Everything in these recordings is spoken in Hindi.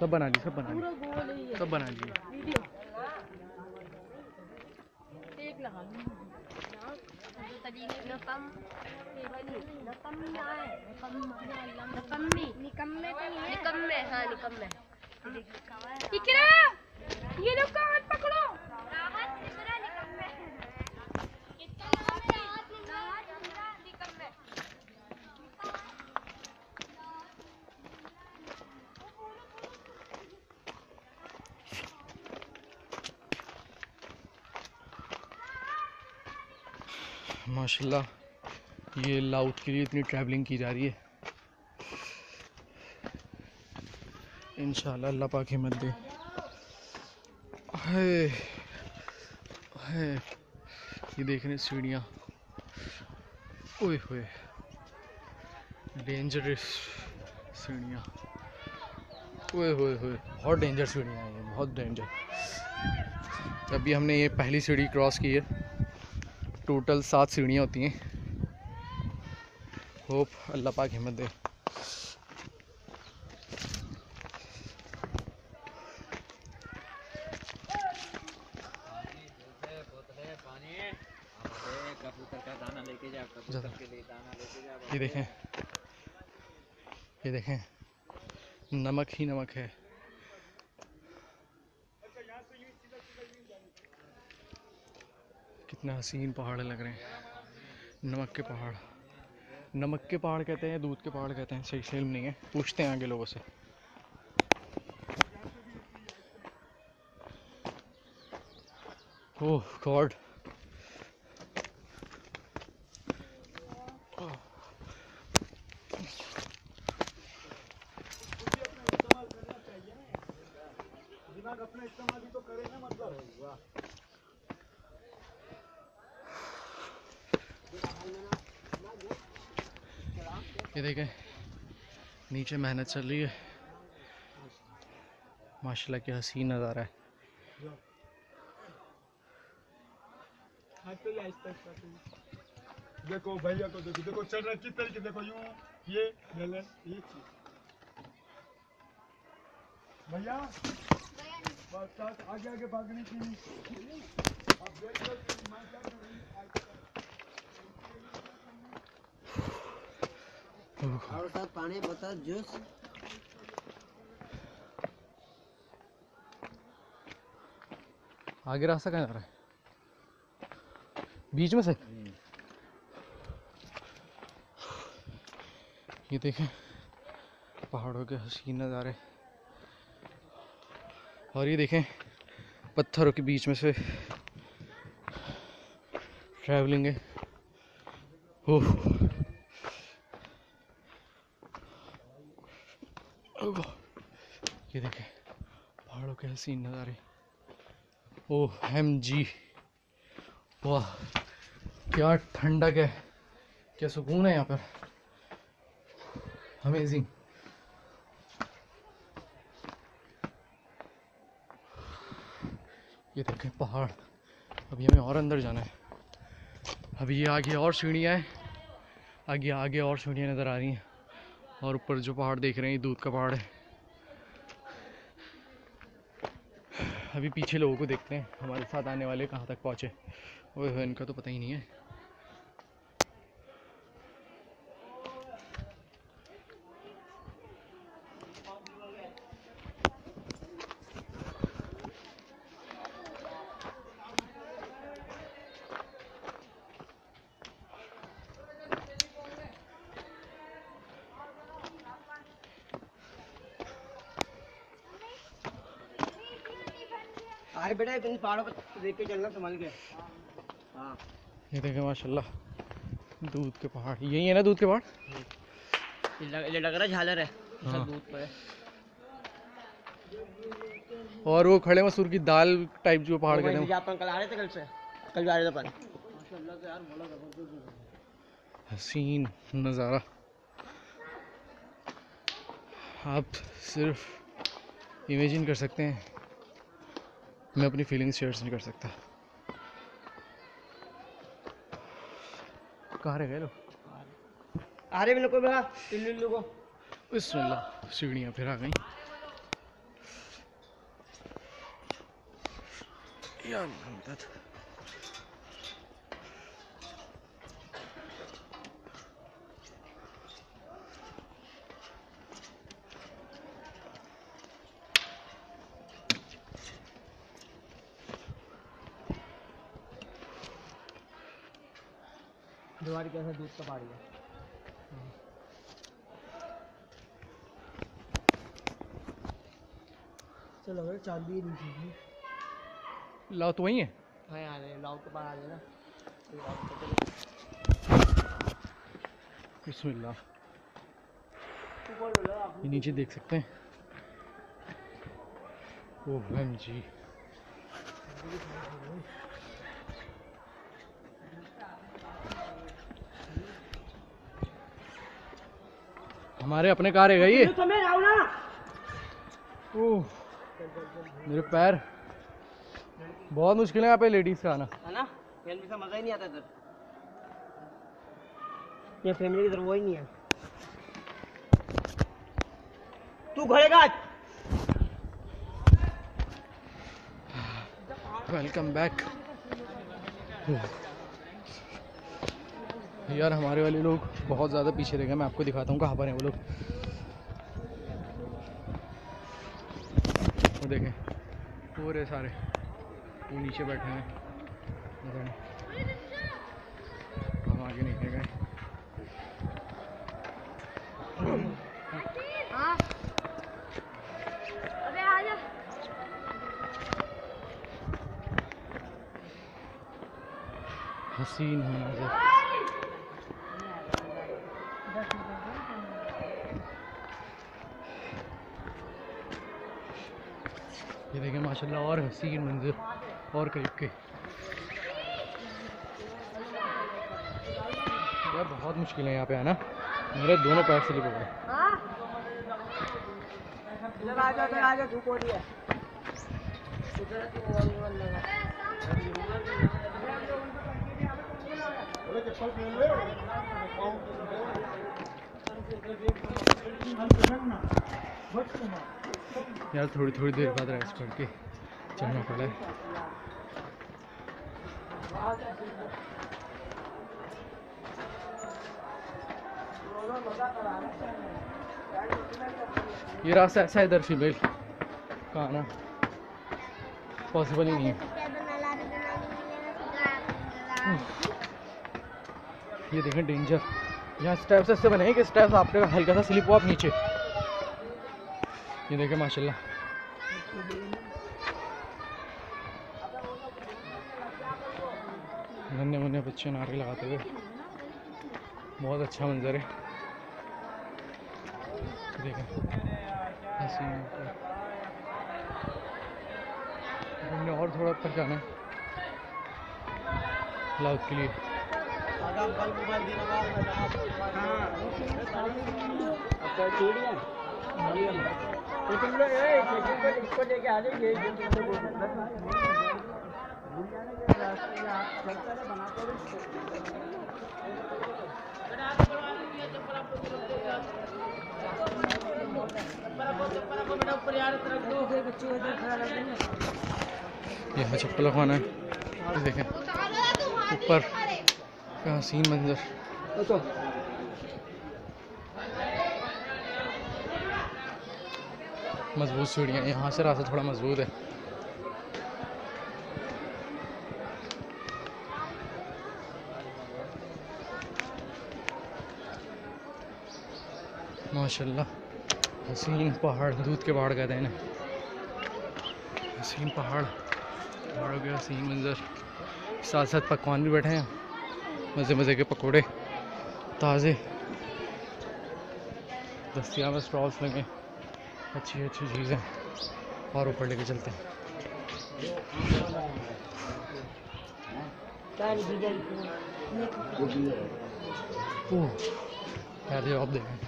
सब बना ली सब बना ली। है सब बना ली। निकम्मे। नहीं है निकम्मे। हाँ। निकम्मे इकरा ये लोग माशाल्लाह, ये लाउथ के लिए इतनी ट्रैवलिंग की जा रही है। इन अल्लाह पाक हिम्मत दे। है है ये देख रहे सीढ़ियाँ। ओए होए डेंजरस सीढ़ियाँ। ओए होए होए, बहुत डेंजर सीढ़ियाँ हैं, बहुत डेंजर अभी हमने ये पहली सीढ़ी क्रॉस की है। टोटल सात सीढ़ियाँ होती हैं। होप अल्लाह पाक हिम्मत दे। ये देखें। ये देखें। नमक ही नमक है। कितने हसीन पहाड़ लग रहे हैं। नमक के पहाड़। नमक के पहाड़ कहते हैं, दूध के पहाड़ कहते हैं। सही सेम नहीं है। पूछते हैं आगे लोगों से। Oh, god. ये देखें नीचे मेहनत चल रही है। माशाल्लाह क्या हसीन नज़ारा है। देखो भैया को देखो देखो चल रहा किस तरीके देखो यूँ, ये भैया आगे आगे, भागने की अब देख लो कि मैं क्या कर रही हूँ। और साथ पानी बोतल जूस। आगे रास्ता कहाँ जा रहा है? बीच में से? ये देखें पहाड़ों के हसीन नज़ारे। और ये देखें पत्थरों के बीच में से ट्रैवलिंग है। ओह, ये देखें पहाड़ों के हसीन नज़ारे। ओह एम जी वाह, क्या ठंडक है। क्या सुकून है यहाँ पर। अमेजिंग ये देखें, पहाड़। अभी हमें और अंदर जाना है। अभी ये आगे और सीढ़ियाँ हैं। आगे आगे और सीढ़ियाँ नज़र आ रही हैं। और ऊपर जो पहाड़ देख रहे हैं दूध का पहाड़ है। अभी पीछे लोगों को देखते हैं, हमारे साथ आने वाले कहाँ तक पहुँचे। वो इनका तो पता ही नहीं है। अरे बेटा इन पहाड़ों पर देख के चलना संभल के। हाँ। ये देखें माशाल्लाह दूध के पहाड़। यही है ना दूध के पहाड़? ये लग, रहा झालर है हाँ। दूध पर है। और वो खड़े मसूर की दाल टाइप जो पहाड़ हैं। कल आ रहे थे कल से कल भी आ रहे थे अपन। हसीन नज़ारा। आप सिर्फ़ इमेजिन कर सकते हैं। मैं अपनी फीलिंग्स शेयर नहीं कर सकता। कहाँ रह गए लोग? आ रहे लोगों बड़ा। इन लोगों। बिस्मिल्लाह सीढ़ियाँ फिर आ गई। यार दीवार कैसा दूध का पहाड़ी है। चलो अगर चांदी नीचे की लाओ तो वही है। हाँ यार लाउड के पास आ जाए ना बिस्मिल्लाह। ये नीचे देख सकते हैं। Oh M G. हमारे अपने कार है ये तो मेरे पैर। बहुत मुश्किल है यहाँ पे लेडीज़ का आना। है ना? फैमिली से मज़ा ही नहीं आता इधर। ये फैमिली की वो ही नहीं है। तू घोड़ेगा आज वेलकम बैक यार, हमारे वाले लोग बहुत ज़्यादा पीछे रह गए, मैं आपको दिखाता हूँ कहाँ पर हैं वो लोग। वो देखें पूरे सारे। वो नीचे बैठे हैं। हम आगे नहीं गए हाँ हसीन मंजर ये देखें माशाल्लाह और हसीन मंजर और करीब के। यार बहुत मुश्किल है यहाँ पे आना। मेरे दोनों पैर स्लिप हो गए। यार, थोड़ी थोड़ी देर बाद रेस्ट करके चलना पड़ा है। ये रास्ता ऐसा है इधर फीमेल का आना पॉसिबल ही नहीं है। ये देखें डेंजर यहाँ स्टेप्स ऐसे बने हैं कि स्टेप्स आपके हल्का सा स्लिप हो आप नीचे। ये देखें माशाल्लाह। नन्हे मुन्ने बच्चे नारे लगाते हुए। बहुत अच्छा मंजर है। देखें। हमने और थोड़ा ऊपर जाना है। लाउड के लिए। है। तुम लोग इसको लेके आ यहाँ चप्पल रखवाना है। देखें ऊपर क्या हसीन मंजर। मज़बूत सीढ़ियाँ, यहाँ से रास्ता थोड़ा मज़बूत है। माशाल्लाह, हसीन पहाड़, दूध के पहाड़ कहते हैं हसीन पहाड़, पहाड़ों के हसीन मंजर। साथ साथ पकवान भी बैठे हैं मज़े मज़े के पकोड़े, ताज़े। दस्तियाब स्टॉल्स लगे। अच्छी अच्छी चीज़ें। और ऊपर लेके चलते हैं। जवाब देखें।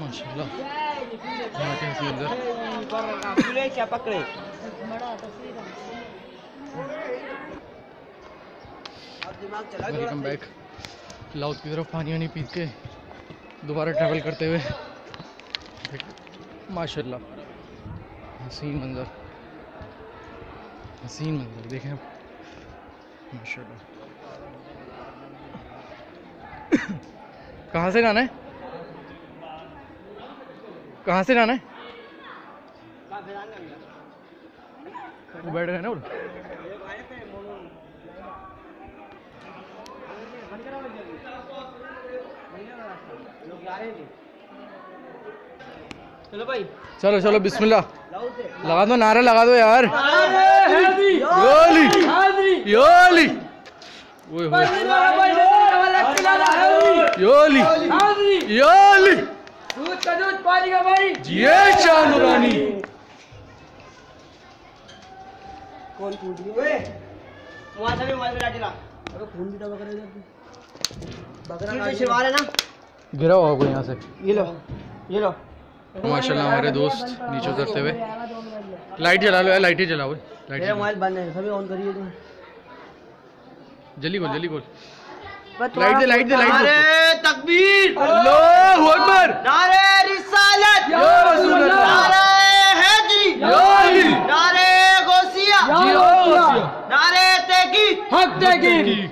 माशाल्लाह। Welcome back. लाउथ की तरफ़ पानी वानी पी के दोबारा ट्रैवल करते हुए। माशाल्लाह, हसीन मंज़र हसीन मंज़र, देखें आप। माशाल्लाह। कहाँ से जाना है? कहाँ से जाना है? वो बैठ गए ना? चलो भाई। चलो चलो बिस्मिल्लाह। लगा दो नारा लगा दो यार। योली। योली। ओए योली। योली। दूध का दूध पानी का पानी जिए शाह नूरानी कौन डाटिला अरे फ़ोन भी तो बकरा इधर बकरा शिवार है ना? गिरा होगा कोई यहाँ से। ये लो ये लो। माशाल्लाह हमारे दोस्त नीचे उतरते हुए। लाइट जला लो लाइट ही जलाओ लाइट मेरा मोबाइल बंद है सभी ऑन करिए तुम। जल्दी खोल जल्दी खोल लाइट दे लाइट दे लाइट दे। तकबीर! अल्लाहु। अकबर! नारे रिसालत! या रसूल अल्लाह नारे हैदरी! या अली! नारे गौसिया! या गौसिया नारे तेकी हक की